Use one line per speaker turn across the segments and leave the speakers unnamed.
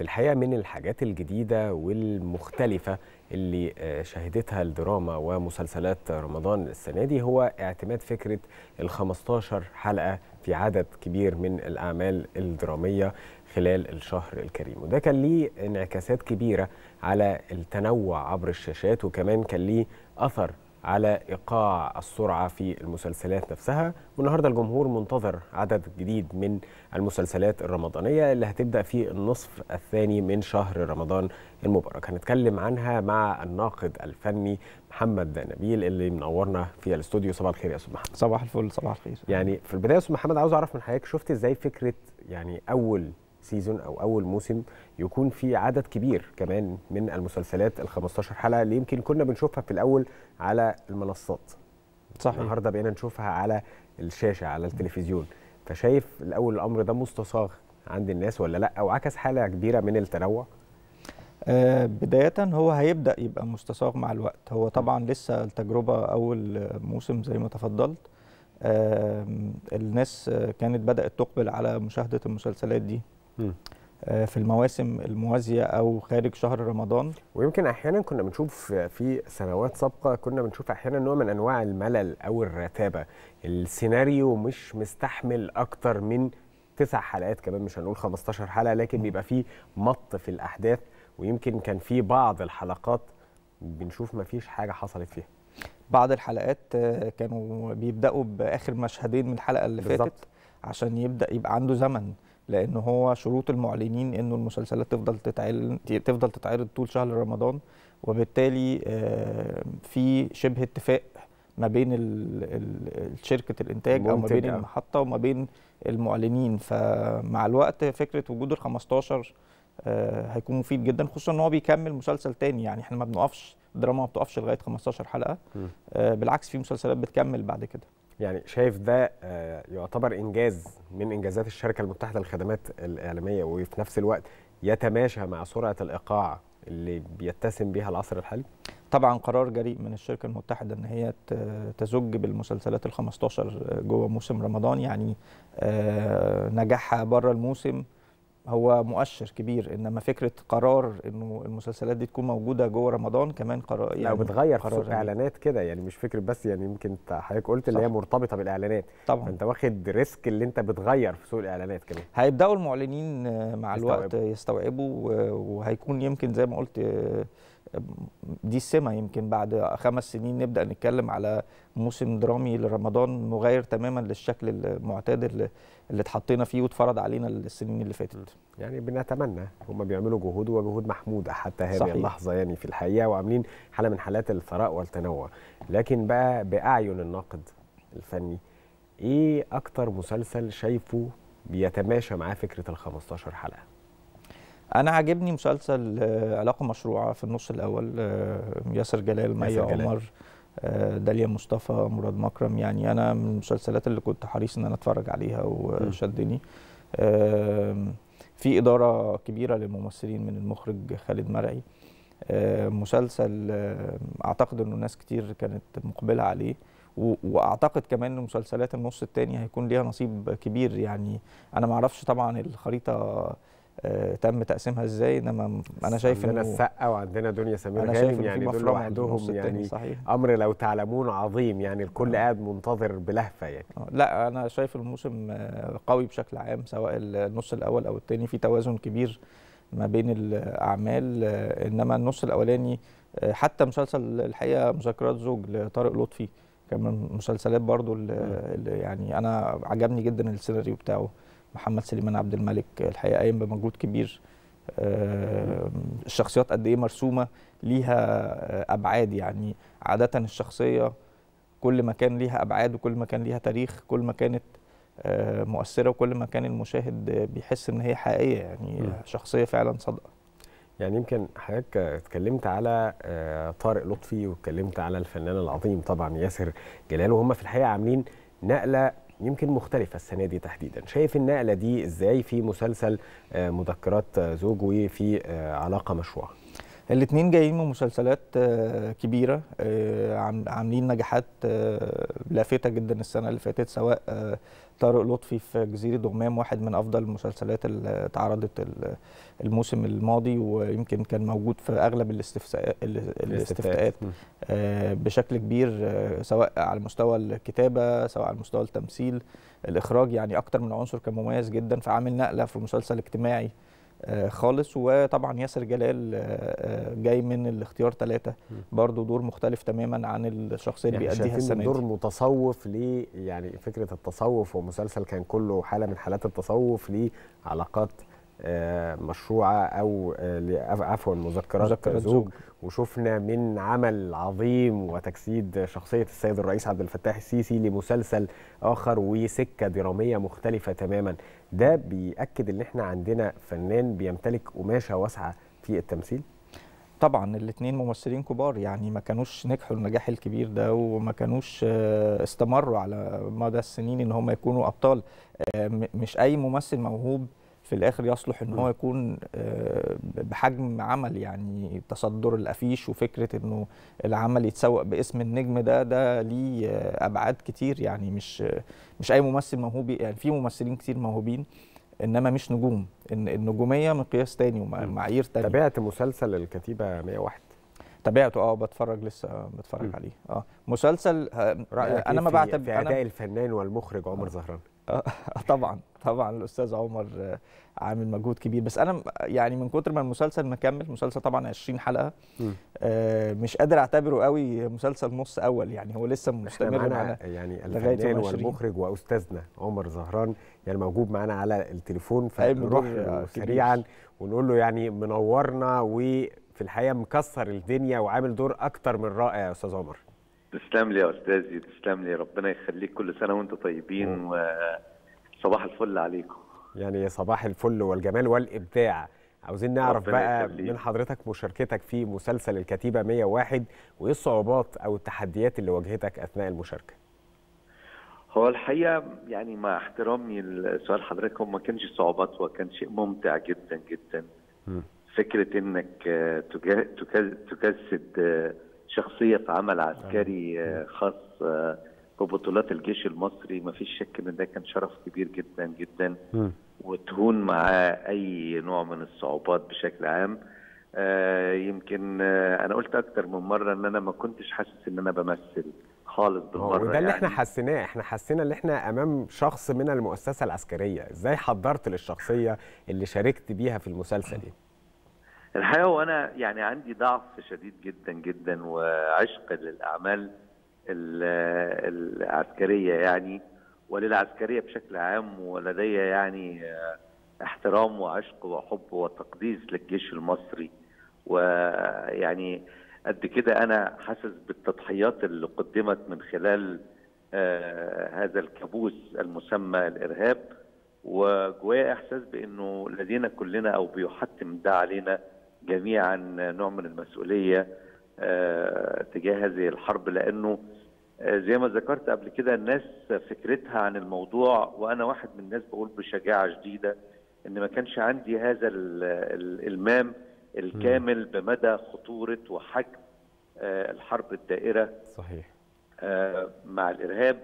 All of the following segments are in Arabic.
في الحقيقة من الحاجات الجديدة والمختلفة اللي شهدتها الدراما ومسلسلات رمضان السنة دي هو اعتماد فكرة ال 15 حلقة في عدد كبير من الأعمال الدرامية خلال الشهر الكريم. وده كان ليه انعكاسات كبيرة على التنوع عبر الشاشات وكمان كان ليه أثر على إيقاع السرعة في المسلسلات نفسها. والنهاردة الجمهور منتظر عدد جديد من المسلسلات الرمضانية اللي هتبدأ في النصف الثاني من شهر رمضان المبارك. هنتكلم عنها مع الناقد الفني محمد نبيل اللي منورنا في الاستوديو. صباح الخير يا أستاذ محمد.
صباح الفل صباح الخير.
يعني في البداية يا أستاذ محمد عاوز أعرف من حضرتك شفت إزاي فكرة يعني أول سيزون أو أول موسم يكون في عدد كبير كمان من المسلسلات ال 15 حلقة اللي يمكن كنا بنشوفها في الأول على المنصات.
صحيح.
النهارده بقينا نشوفها على الشاشة على التلفزيون. فشايف الأول الأمر ده مستصاغ عند الناس ولا لأ؟ أو عكس حالة كبيرة من التنوع؟
آه بداية هو هيبدأ يبقى مستصاغ مع الوقت. هو طبعا لسه التجربة أول موسم زي ما تفضلت. آه الناس كانت بدأت تقبل على مشاهدة المسلسلات دي. في المواسم الموازية أو خارج شهر رمضان.
ويمكن أحيانا كنا بنشوف في سنوات سابقة كنا بنشوف أحيانا نوع من أنواع الملل أو الرتابة. السيناريو مش مستحمل أكتر من تسع حلقات كمان مش هنقول 15 حلقة لكن بيبقى فيه مط في الأحداث. ويمكن كان في بعض الحلقات بنشوف ما فيش حاجة حصلت فيها.
بعض الحلقات كانوا بيبدأوا بآخر مشهدين من الحلقة اللي
بالزبط.
فاتت عشان يبدأ يبقى عنده زمن. لأن هو شروط المعلنين إنه المسلسلات تفضل تتعرض تفضل تتعرض طول شهر رمضان وبالتالي في شبه اتفاق ما بين شركة الإنتاج أو ما بين المحطة وما بين المعلنين. فمع الوقت فكرة وجود ال 15 هيكون مفيد جدا خصوصا إن هو بيكمل مسلسل تاني. يعني إحنا ما بنقفش الدراما ما بتقفش لغاية 15 حلقة بالعكس في مسلسلات بتكمل بعد كده.
يعني شايف ده يعتبر إنجاز من إنجازات الشركة المتحدة للخدمات الإعلامية وفي نفس الوقت يتماشى مع سرعة الإيقاع اللي بيتسم بها العصر الحالي؟
طبعا قرار جريء من الشركة المتحدة إن هي تزج بالمسلسلات ال 15 جوه موسم رمضان يعني نجاحها بره الموسم هو مؤشر كبير إنما فكرة قرار إنه المسلسلات دي تكون موجودة جوه رمضان كمان قرار
يعني بتغير في سوق إعلانات كده يعني مش فكرة بس يعني يمكن حضرتك قلت اللي هي مرتبطة بالإعلانات.
طبعا.
انت واخد ريسك اللي انت بتغير في سوق الإعلانات كمان.
هيبدأوا المعلنين مع يستوعب. الوقت يستوعبوا وهيكون يمكن زي ما قلت دي السمة يمكن بعد خمس سنين نبدأ نتكلم على موسم درامي لرمضان مغاير تماما للشكل المعتاد اللي اتحطينا فيه واتفرض علينا السنين اللي فاتت.
يعني بنتمنى هم بيعملوا جهود وجهود محمودة حتى هذه صحيح. اللحظة يعني في الحقيقة وعاملين حالة من حالات الثراء والتنوع. لكن بقى بأعين الناقد الفني إيه أكتر مسلسل شايفه بيتماشى معاه فكرة ال 15 حلقة؟
أنا عاجبني مسلسل علاقة مشروعة في النص الأول ياسر جلال مي عمر داليا مصطفى مراد مكرم. يعني أنا من المسلسلات اللي كنت حريص إن أنا أتفرج عليها وشدني. في إدارة كبيرة للممثلين من المخرج خالد مرعي. مسلسل أعتقد إنه ناس كتير كانت مقبلة عليه. وأعتقد كمان ان مسلسلات النص الثاني هيكون ليها نصيب كبير يعني. أنا ما أعرفش طبعا الخريطة آه تم تقسيمها إزاي؟ إنما أنا شايف
عندنا السقه وعندنا دنيا سمير غانم يعني دول لوحدهم يعني
صحيح.
أمر لو تعلمون عظيم يعني الكل آه. قاعد منتظر بلهفة يعني.
آه لا أنا شايف الموسم قوي بشكل عام سواء النص الأول أو الثاني في توازن كبير ما بين الأعمال إنما النص الأولاني حتى مسلسل الحقيقة مذكرات زوج لطارق لطفي كان من المسلسلات برضو اللي يعني أنا عجبني جدا السيناريو بتاعه. محمد سليمان عبد الملك الحقيقة قايم بمجهود كبير. الشخصيات قد إيه مرسومة ليها أبعاد. يعني عادة الشخصية كل ما كان ليها أبعاد وكل ما كان ليها تاريخ كل ما كانت مؤثرة وكل ما كان المشاهد بيحس إن هي حقيقية. يعني م. شخصية فعلا صادقة.
يعني يمكن حضرتك اتكلمت على طارق لطفي واتكلمت على الفنان العظيم طبعا ياسر جلال وهم في الحقيقة عاملين نقلة يمكن مختلفة السنة دي تحديدا. شايف النقلة دي إزاي في مسلسل مذكرات زوج وفي علاقة مشروعة
الاثنين جايين من مسلسلات آه، كبيرة آه، عام- عاملين نجاحات آه، لافتة جدا السنة اللي فاتت سواء طارق لطفي في جزيرة دمام واحد من أفضل المسلسلات اللي اتعرضت ال- الموسم الماضي ويمكن كان موجود في أغلب الاستفتاءات بشكل كبير سواء على مستوى الكتابة سواء على مستوى التمثيل الإخراج يعني أكتر من عنصر كان مميز جدا فعامل نقلة في مسلسل اجتماعي. خالص. وطبعا ياسر جلال آه، آه، جاي من الاختيار ثلاثة برضو دور مختلف تماما عن الشخصية اللي
يعني
بيأديها السنة
دور متصوف ليه؟ يعني فكرة التصوف ومسلسل كان كله حالة من حالات التصوف ليه علاقات آه، مشروعة أو آه، عفوا مذكرات زوج. وشفنا من عمل عظيم وتجسيد شخصية السيد الرئيس عبد الفتاح السيسي لمسلسل آخر وسكة درامية مختلفة تماما. ده بيأكد إن إحنا عندنا فنان بيمتلك قماشة واسعة في التمثيل؟
طبعا الاثنين ممثلين كبار يعني ما كانوش نجحوا النجاح الكبير ده وما كانوش آه، استمروا على مدى السنين إن هم يكونوا أبطال. آه، مش أي ممثل موهوب في الآخر يصلح إن هو يكون آه، بحجم عمل يعني تصدر الأفيش وفكرة إنه العمل يتسوق باسم النجم ده ده ليه آه، أبعاد كتير. يعني مش آه، مش أي ممثل موهوب يعني في ممثلين كتير موهوبين إنما مش نجوم. النجومية مقياس تاني ومعايير تانية.
تابعت مسلسل الكتيبة 101
تابعته آه بتفرج لسه بتفرج
مم.
عليه. آه مسلسل آه،
رأيك
أنا
إيه
ما بعتبر
في
أداء
الفنان والمخرج عمر زهران؟
آه، طبعا طبعا الأستاذ عمر عامل مجهود كبير بس أنا يعني من كتر ما المسلسل مكمل مسلسل طبعا 20
حلقة.
آه، مش قادر أعتبره قوي مسلسل نص أول يعني هو لسه مستمر
معانا يعني الفنان
يوم 20.
والمخرج وأستاذنا عمر زهران يعني موجود معانا على التليفون فنروح. سريعا ونقول له يعني منورنا وفي الحقيقة مكسر الدنيا وعامل دور أكتر من رائع يا أستاذ عمر
تسلم لي يا أستاذي تسلم لي. ربنا يخليك كل سنة وأنتم طيبين وصباح الفل عليكم.
يعني صباح الفل والجمال والإبداع. عاوزين نعرف بقى
يخليك.
من حضرتك مشاركتك في مسلسل الكتيبة 101 وإيه الصعوبات أو التحديات اللي واجهتك أثناء المشاركة؟
هو الحقيقة يعني مع احترامي لسؤال حضرتك هو ما كانش صعوبات هو كان شيء ممتع جدا جدا.
مم.
فكرة إنك تجسد شخصية في عمل عسكري آه، خاص آه، ببطولات الجيش المصري. ما فيش شك إن ده كان شرف كبير جدا جدا. وتهون معاه أي نوع من الصعوبات بشكل عام. آه يمكن آه أنا قلت أكتر من مرة إن أنا ما كنتش حاسس إن أنا بمثل خالص بالمرة
وده اللي إحنا
يعني.
حسيناه. إحنا حسينا إن إحنا أمام شخص من المؤسسة العسكرية. إزاي حضرت للشخصية اللي شاركت بيها في المسلسل دي؟
الحقيقة وأنا يعني عندي ضعف شديد جدا جدا وعشق للأعمال ال- العسكرية يعني وللعسكرية بشكل عام ولدي يعني احترام وعشق وحب وتقديس للجيش المصري. ويعني قد كده أنا حاسس بالتضحيات اللي قدمت من خلال آه، هذا الكابوس المسمى الإرهاب. وجوايا إحساس بإنه لدينا كلنا أو بيحتم ده علينا جميعا نوع من المسؤولية آه، تجاه هذه الحرب لأنه آه، زي ما ذكرت قبل كده الناس فكرتها عن الموضوع وأنا واحد من الناس بقول بشجاعة شديده إن ما كانش عندي هذا ال- ال- الالمام الكامل بمدى خطورة وحجم آه، الحرب الدائرة
صحيح.
مع الإرهاب.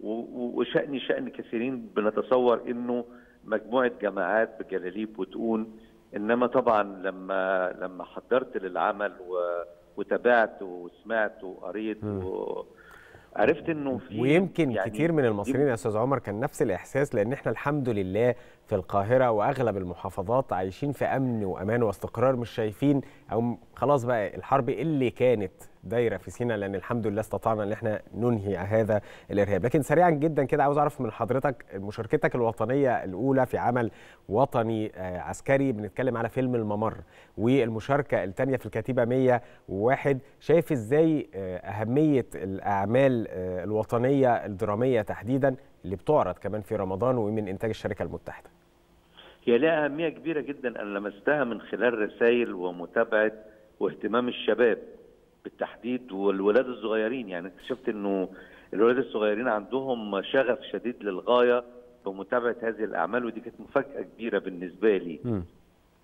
و- و- وشأني شأن كثيرين بنتصور إنه مجموعة جماعات بجلاليب وتقون إنما طبعا لما لما حضرت للعمل و- وتابعت وسمعت وقريت
مم.
وعرفت إنه في
ويمكن
يعني
كتير من المصريين يا أستاذ عمر كان نفس الإحساس لأن إحنا الحمد لله في القاهرة وأغلب المحافظات عايشين في أمن وأمان واستقرار مش شايفين. م- خلاص بقى الحرب اللي كانت دايرة في سيناء لأن الحمد لله استطعنا إن إحنا ننهي هذا الإرهاب. لكن سريعا جدا كده عاوز أعرف من حضرتك مشاركتك الوطنية الأولى في عمل وطني آه، عسكري بنتكلم على فيلم الممر والمشاركة الثانية في الكتيبة 101 شايف إزاي آه، أهمية الأعمال آه، الوطنية الدرامية تحديدا اللي بتعرض كمان في رمضان ومن إنتاج الشركة المتحدة؟
هي لها أهمية كبيرة جدا. أنا لمستها من خلال رسائل ومتابعة واهتمام الشباب بالتحديد والولاد الصغيرين. يعني اكتشفت إنه الولاد الصغيرين عندهم شغف شديد للغاية بمتابعة هذه الأعمال ودي كانت مفاجأة كبيرة بالنسبة لي.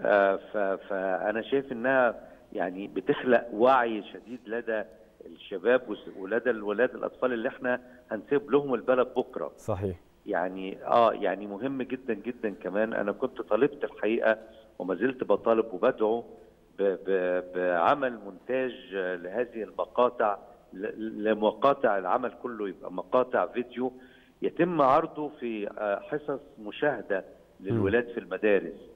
آه، فأنا شايف إنها يعني بتخلق وعي شديد لدى الشباب ولدى الولاد الأطفال اللي إحنا هنسيب لهم البلد بكرة.
صحيح.
يعني آه يعني مهم جدا جدا كمان. أنا كنت طالبت الحقيقة وما زلت بطالب وبدعو بعمل مونتاج لهذه المقاطع لمقاطع العمل كله يبقى مقاطع فيديو يتم عرضه في حصص مشاهدة للولاد في المدارس.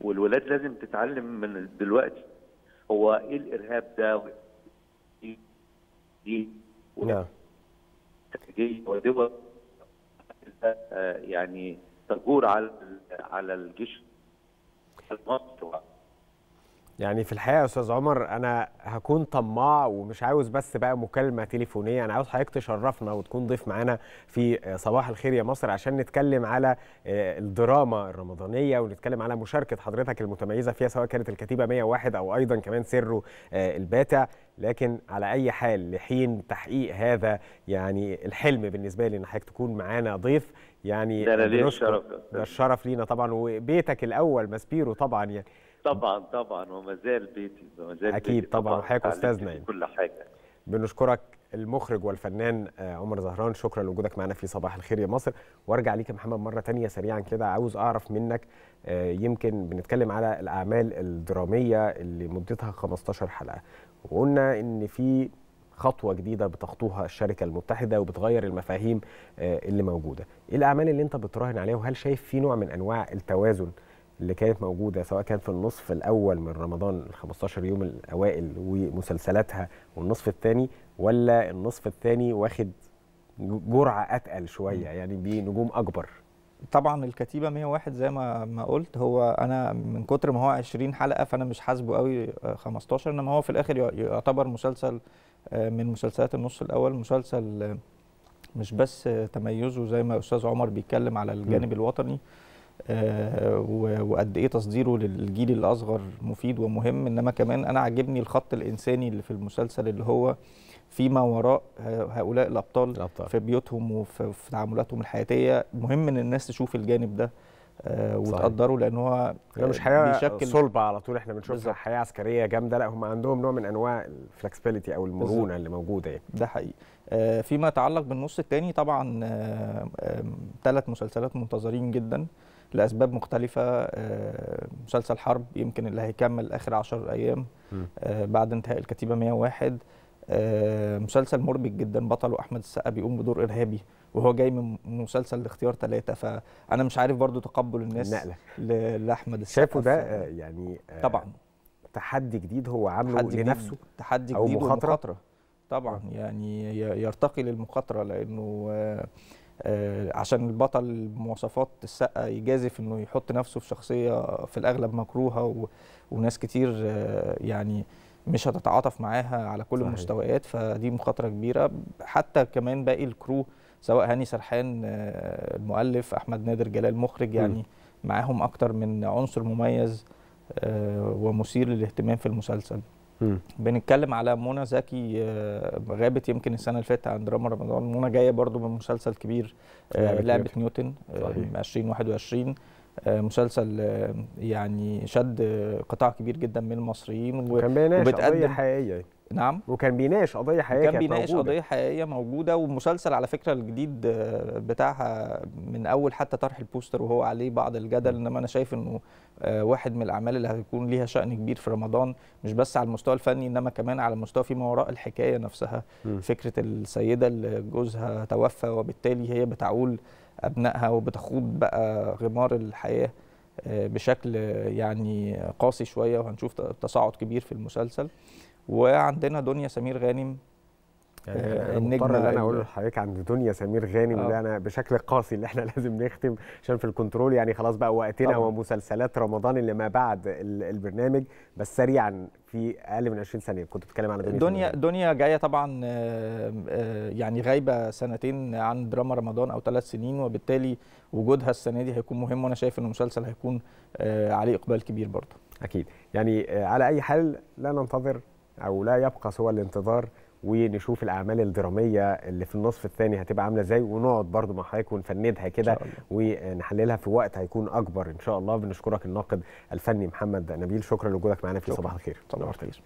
والولاد لازم تتعلم من دلوقتي. هو إيه الإرهاب ده؟ دي
نعم
ودول يعني تجور على على الجيش المصري.
يعني في الحقيقة يا أستاذ عمر أنا هكون طماع ومش عاوز بس بقى مكالمة تليفونية أنا عاوز حضرتك تشرفنا وتكون ضيف معانا في صباح الخير يا مصر عشان نتكلم على الدراما الرمضانية ونتكلم على مشاركة حضرتك المتميزة فيها سواء كانت الكتيبة 101 أو أيضا كمان سره الباتع. لكن على أي حال لحين تحقيق هذا يعني الحلم بالنسبة لي إن حضرتك تكون معانا ضيف يعني
ده
ده الشرف لينا طبعا وبيتك الأول ماسبيرو طبعا يعني.
طبعا طبعا وما زال بيتي وما زال
أكيد
بيتي
طبعا. وحضرتك استاذنا
يعني كل حاجة.
بنشكرك المخرج والفنان عمر زهران. شكرا لوجودك معنا في صباح الخير يا مصر. وأرجع ليك يا محمد مرة تانية سريعا كده. عاوز أعرف منك يمكن بنتكلم على الأعمال الدرامية اللي مدتها 15 حلقة. وقلنا إن في خطوة جديدة بتخطوها الشركة المتحدة وبتغير المفاهيم اللي موجودة. إيه الأعمال اللي أنت بتراهن عليها؟ وهل شايف في نوع من أنواع التوازن اللي كانت موجودة سواء كان في النصف الأول من رمضان ال 15 يوم الأوائل ومسلسلاتها والنصف الثاني ولا النصف الثاني واخد جرعة أتقل شوية يعني بنجوم أكبر
طبعا الكتيبة 101 زي ما ما قلت هو أنا من كتر ما هو 20 حلقة فأنا مش حاسبه قوي 15 إنما هو في الآخر يعتبر مسلسل من مسلسلات النص الأول مسلسل مش بس تميزه زي ما أستاذ عمر بيتكلم على الجانب. الوطني آه وقد إيه تصديره للجيل الاصغر مفيد ومهم. انما كمان أنا عاجبني الخط الانساني اللي في المسلسل اللي هو فيما وراء هؤلاء الأبطال, الأبطال. في بيوتهم وفي تعاملاتهم الحياتية. مهم إن الناس تشوف الجانب ده آه وتقدره لأن هو
مش حياة بيشكل صلبه على طول. إحنا بنشوفها حياة عسكرية جامدة. لا هم عندهم نوع من أنواع الفلكسبيليتي أو المرونة بالزبط. اللي موجودة يعني.
ده حقيقي. آه فيما يتعلق بالنص الثاني طبعا ثلاث مسلسلات منتظرين جدا. لأسباب مختلفة مسلسل حرب يمكن اللي هيكمل آخر 10 أيام بعد انتهاء الكتيبة 101 مسلسل مربك جدا بطله أحمد السقا بيقوم بدور إرهابي وهو جاي من مسلسل الاختيار ثلاثة فأنا مش عارف برضو تقبل الناس
النقلة.
لأحمد السقا.
شايفه ده يعني
طبعا.
تحدي جديد هو عامله لنفسه؟
تحدي
أو
جديد
مخاطرة.
ومخاطره طبعا يعني يرتقي للمخاطرة لأنه عشان البطل بمواصفات السقا يجازف إنه يحط نفسه في شخصية في الأغلب مكروهة و... وناس كتير يعني مش هتتعاطف معاها على كل صحيح. المستويات فدي مخاطرة كبيرة حتى كمان باقي الكرو سواء هاني سرحان المؤلف أحمد نادر جلال مخرج يعني م. معاهم أكتر من عنصر مميز ومثير للاهتمام في المسلسل. بنتكلم على منى زكي غابت يمكن السنة اللي فاتت عن دراما رمضان. منى جاية برضو من مسلسل كبير. لعبة, لعبة نيوتن, نيوتن 2021 مسلسل يعني شد قطاع كبير جدا من المصريين
وكان بيناقش قضية حقيقية.
نعم
وكان بيناقش قضية حقيقية
كان بيناقش. قضية حقيقية موجودة والمسلسل على فكرة الجديد بتاعها من أول حتى طرح البوستر وهو عليه بعض الجدل إنما أنا شايف إنه واحد من الأعمال اللي هيكون ليها شأن كبير في رمضان مش بس على المستوى الفني إنما كمان على المستوى فيما وراء الحكاية نفسها م. فكرة السيدة اللي جوزها توفى وبالتالي هي بتعول أبنائها وبتخوض بقى غمار الحياة بشكل يعني قاسي شوية وهنشوف تصاعد كبير في المسلسل وعندنا دنيا سمير غانم.
يعني النجمه اللي أنا أقول لحضرتك عند دنيا سمير غانم اللي أنا بشكل قاسي اللي إحنا لازم نختم عشان في الكنترول. يعني خلاص بقى وقتنا
طبعا.
ومسلسلات رمضان اللي ما بعد البرنامج بس سريعا في أقل من 20 ثانية. كنت بتتكلم على دنيا
دنيا دنيا جاية طبعا يعني غايبة سنتين عن دراما رمضان أو ثلاث سنين وبالتالي وجودها السنة دي هيكون مهم وأنا شايف إن المسلسل هيكون عليه إقبال كبير برضه.
أكيد. يعني على أي حال لا ننتظر أو لا يبقى سوى الانتظار ونشوف الأعمال الدرامية اللي في النصف الثاني هتبقى عاملة إزاي ونقعد برضو مع حضرتك ونفندها كده. ونحللها في وقت هيكون أكبر إن شاء الله بنشكرك الناقد الفني محمد نبيل شكرا لوجودك معانا في. صباح.
الخير